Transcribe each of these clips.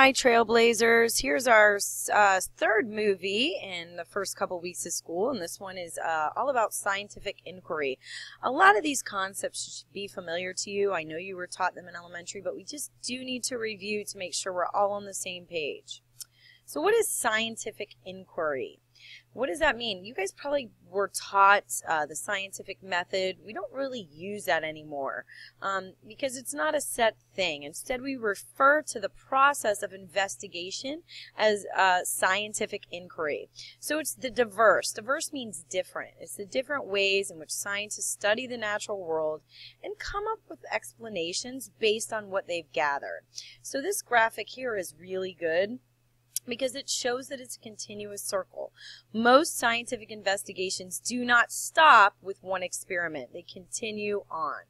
Hi, Trailblazers. Here's our uh, third movie in the first couple weeks of school, and this one is uh, all about scientific inquiry. A lot of these concepts should be familiar to you. I know you were taught them in elementary, but we just do need to review to make sure we're all on the same page. So, what is scientific inquiry? What does that mean? You guys probably were taught uh, the scientific method. We don't really use that anymore um, because it's not a set thing. Instead, we refer to the process of investigation as uh, scientific inquiry. So it's the diverse. Diverse means different. It's the different ways in which scientists study the natural world and come up with explanations based on what they've gathered. So this graphic here is really good because it shows that it's a continuous circle. Most scientific investigations do not stop with one experiment. They continue on.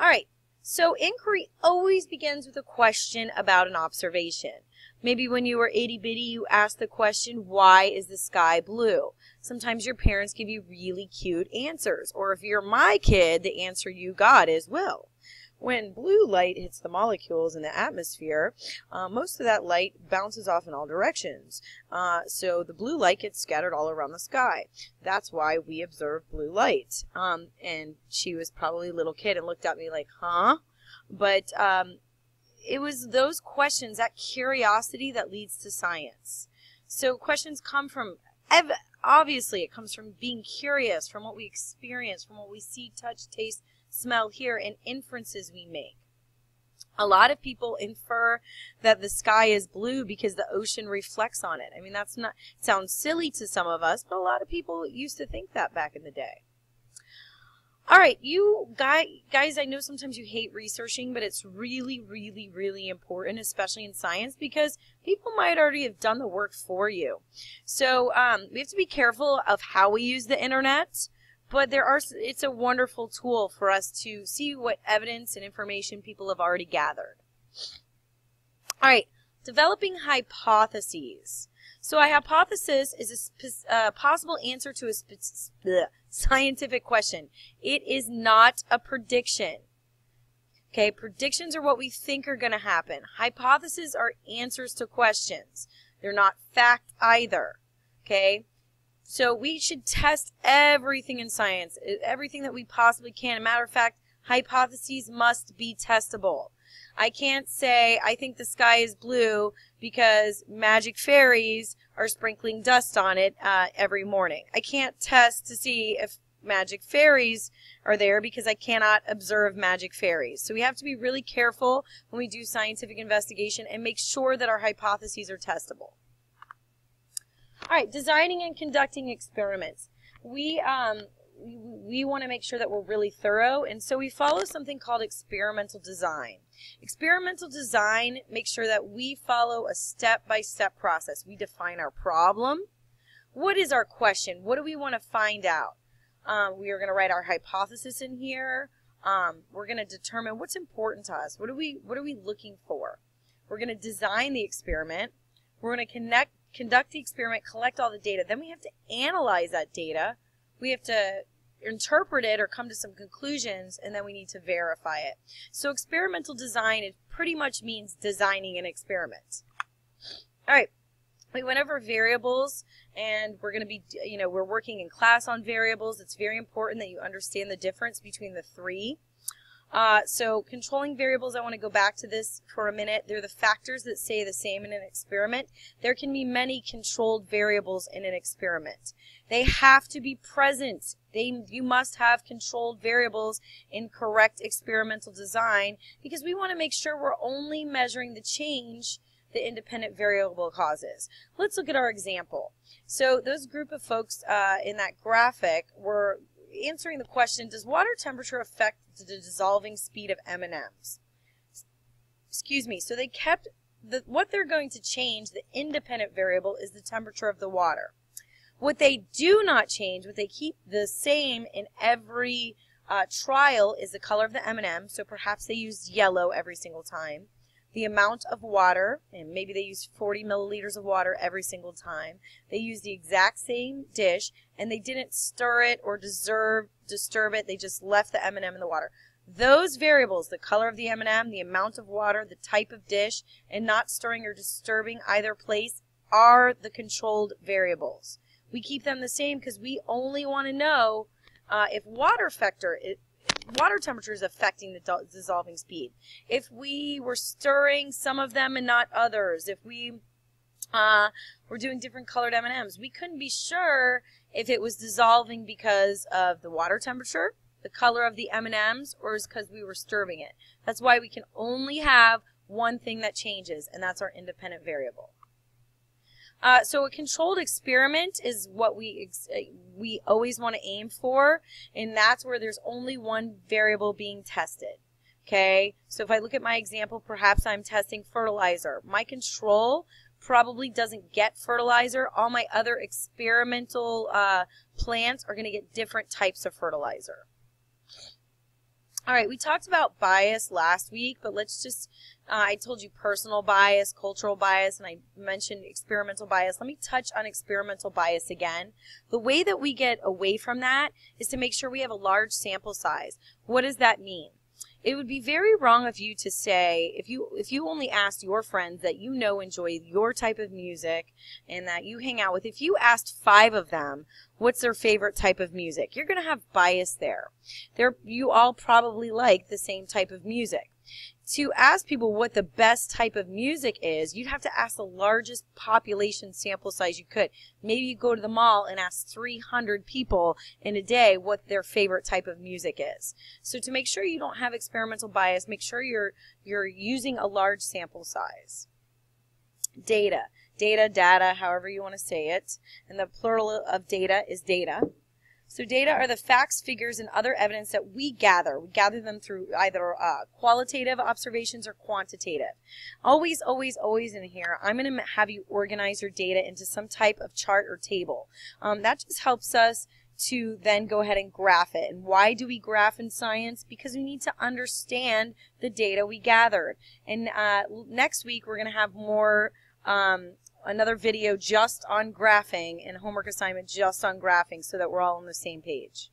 All right, so inquiry always begins with a question about an observation. Maybe when you were itty bitty, you asked the question, why is the sky blue? Sometimes your parents give you really cute answers. Or if you're my kid, the answer you got is, well, when blue light hits the molecules in the atmosphere, uh, most of that light bounces off in all directions. Uh, so the blue light gets scattered all around the sky. That's why we observe blue light. Um, and she was probably a little kid and looked at me like, huh? But um, it was those questions, that curiosity that leads to science. So questions come from, obviously, it comes from being curious, from what we experience, from what we see, touch, taste, smell, hear, and inferences we make. A lot of people infer that the sky is blue because the ocean reflects on it. I mean, that's not, sounds silly to some of us, but a lot of people used to think that back in the day. All right, you guys, guys, I know sometimes you hate researching, but it's really, really, really important, especially in science, because people might already have done the work for you. So um, we have to be careful of how we use the internet but there are it's a wonderful tool for us to see what evidence and information people have already gathered. All right, developing hypotheses. So a hypothesis is a uh, possible answer to a scientific question. It is not a prediction. Okay, predictions are what we think are going to happen. Hypotheses are answers to questions. They're not fact either. Okay, so we should test everything in science, everything that we possibly can. A matter of fact, hypotheses must be testable. I can't say I think the sky is blue because magic fairies are sprinkling dust on it uh, every morning. I can't test to see if magic fairies are there because I cannot observe magic fairies. So we have to be really careful when we do scientific investigation and make sure that our hypotheses are testable. All right, designing and conducting experiments. We um, we, want to make sure that we're really thorough, and so we follow something called experimental design. Experimental design makes sure that we follow a step-by-step -step process. We define our problem. What is our question? What do we want to find out? Um, we are going to write our hypothesis in here. Um, we're going to determine what's important to us. What are we What are we looking for? We're going to design the experiment. We're going to connect conduct the experiment, collect all the data. Then we have to analyze that data. We have to interpret it or come to some conclusions, and then we need to verify it. So experimental design, it pretty much means designing an experiment. All right. We went over variables, and we're going to be, you know, we're working in class on variables. It's very important that you understand the difference between the three. Uh, so controlling variables, I want to go back to this for a minute. They're the factors that stay the same in an experiment. There can be many controlled variables in an experiment. They have to be present. They, you must have controlled variables in correct experimental design because we want to make sure we're only measuring the change the independent variable causes. Let's look at our example. So those group of folks uh, in that graphic were answering the question, does water temperature affect the dissolving speed of M&Ms? Excuse me. So they kept the, what they're going to change, the independent variable, is the temperature of the water. What they do not change, what they keep the same in every uh, trial is the color of the M&M. So perhaps they used yellow every single time the amount of water, and maybe they use 40 milliliters of water every single time. They use the exact same dish, and they didn't stir it or deserve, disturb it. They just left the M&M in the water. Those variables, the color of the M&M, the amount of water, the type of dish, and not stirring or disturbing either place are the controlled variables. We keep them the same because we only want to know uh, if water factor, water temperature is affecting the dissolving speed. If we were stirring some of them and not others, if we uh, were doing different colored M&Ms, we couldn't be sure if it was dissolving because of the water temperature, the color of the M&Ms, or is because we were stirring it. That's why we can only have one thing that changes, and that's our independent variable. Uh, so a controlled experiment is what we uh, we always want to aim for, and that's where there's only one variable being tested. Okay, so if I look at my example, perhaps I'm testing fertilizer. My control probably doesn't get fertilizer. All my other experimental uh, plants are going to get different types of fertilizer. All right, we talked about bias last week, but let's just, uh, I told you personal bias, cultural bias, and I mentioned experimental bias. Let me touch on experimental bias again. The way that we get away from that is to make sure we have a large sample size. What does that mean? it would be very wrong of you to say if you if you only asked your friends that you know enjoy your type of music and that you hang out with if you asked five of them what's their favorite type of music you're going to have bias there there you all probably like the same type of music to ask people what the best type of music is, you'd have to ask the largest population sample size you could. Maybe you go to the mall and ask 300 people in a day what their favorite type of music is. So to make sure you don't have experimental bias, make sure you're you're using a large sample size. Data. Data, data, however you want to say it. And the plural of data is data. So data are the facts, figures, and other evidence that we gather. We gather them through either uh, qualitative observations or quantitative. Always, always, always in here, I'm going to have you organize your data into some type of chart or table. Um, that just helps us to then go ahead and graph it. And why do we graph in science? Because we need to understand the data we gathered. And uh, next week, we're going to have more um, another video just on graphing and homework assignment just on graphing so that we're all on the same page.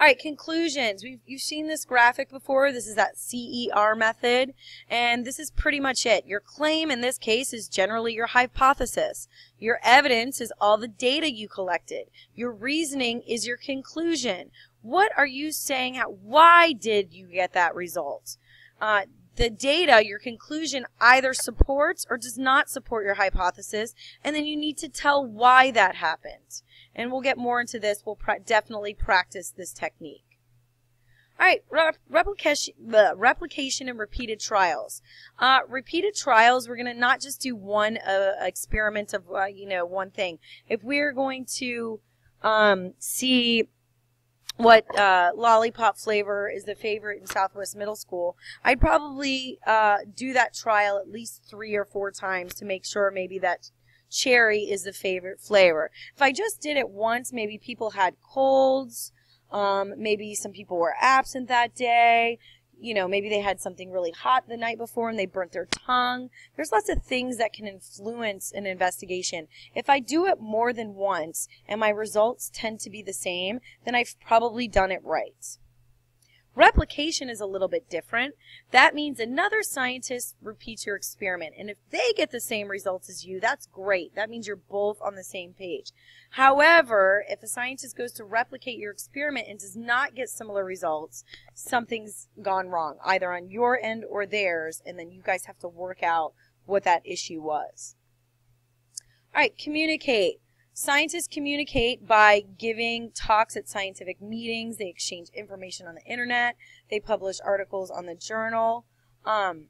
All right, conclusions. We've, you've seen this graphic before. This is that CER method, and this is pretty much it. Your claim in this case is generally your hypothesis. Your evidence is all the data you collected. Your reasoning is your conclusion. What are you saying? How, why did you get that result? Uh, the data, your conclusion either supports or does not support your hypothesis, and then you need to tell why that happened. And we'll get more into this. We'll definitely practice this technique. All right, replication, uh, replication and repeated trials. Uh, repeated trials, we're going to not just do one uh, experiment of, uh, you know, one thing. If we're going to um, see what uh, lollipop flavor is the favorite in Southwest Middle School, I'd probably uh, do that trial at least three or four times to make sure maybe that cherry is the favorite flavor. If I just did it once, maybe people had colds, um, maybe some people were absent that day, you know, maybe they had something really hot the night before and they burnt their tongue. There's lots of things that can influence an investigation. If I do it more than once and my results tend to be the same, then I've probably done it right. Replication is a little bit different. That means another scientist repeats your experiment. And if they get the same results as you, that's great. That means you're both on the same page. However, if a scientist goes to replicate your experiment and does not get similar results, something's gone wrong, either on your end or theirs, and then you guys have to work out what that issue was. All right, communicate. Scientists communicate by giving talks at scientific meetings. They exchange information on the internet. They publish articles on the journal. Um,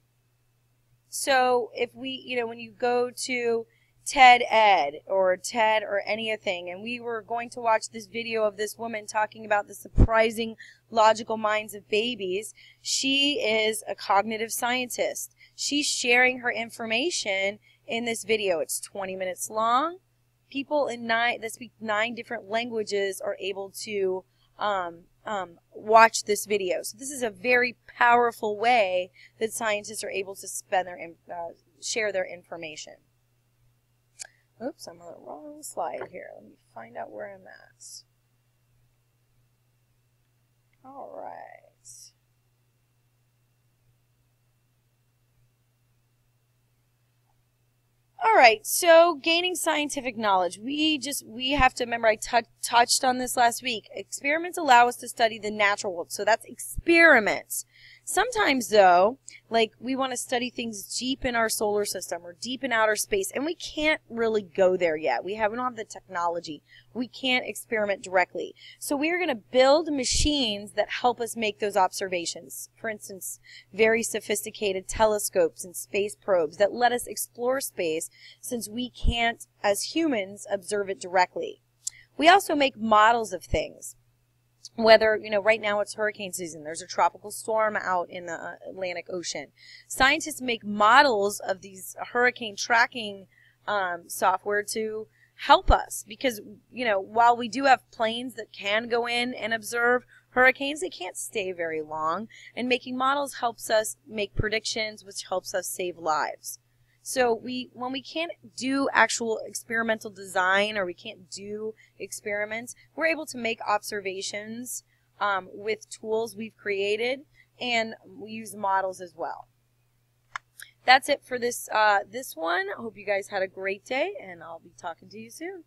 so if we, you know, when you go to TED Ed or TED or anything, and we were going to watch this video of this woman talking about the surprising logical minds of babies, she is a cognitive scientist. She's sharing her information in this video. It's 20 minutes long people in nine that speak nine different languages are able to um, um, watch this video. So this is a very powerful way that scientists are able to spend their uh, share their information. Oops, I'm on the wrong slide here. Let me find out where I'm at. All right. All right, so gaining scientific knowledge. We just, we have to remember, I touched on this last week. Experiments allow us to study the natural world. So that's experiments. Sometimes, though, like we want to study things deep in our solar system or deep in outer space, and we can't really go there yet. We, have, we don't have the technology. We can't experiment directly. So we are going to build machines that help us make those observations. For instance, very sophisticated telescopes and space probes that let us explore space since we can't, as humans, observe it directly. We also make models of things whether, you know, right now it's hurricane season, there's a tropical storm out in the uh, Atlantic Ocean. Scientists make models of these hurricane tracking um, software to help us because, you know, while we do have planes that can go in and observe hurricanes, they can't stay very long. And making models helps us make predictions, which helps us save lives. So we, when we can't do actual experimental design or we can't do experiments, we're able to make observations um, with tools we've created, and we use models as well. That's it for this uh, this one. I hope you guys had a great day, and I'll be talking to you soon.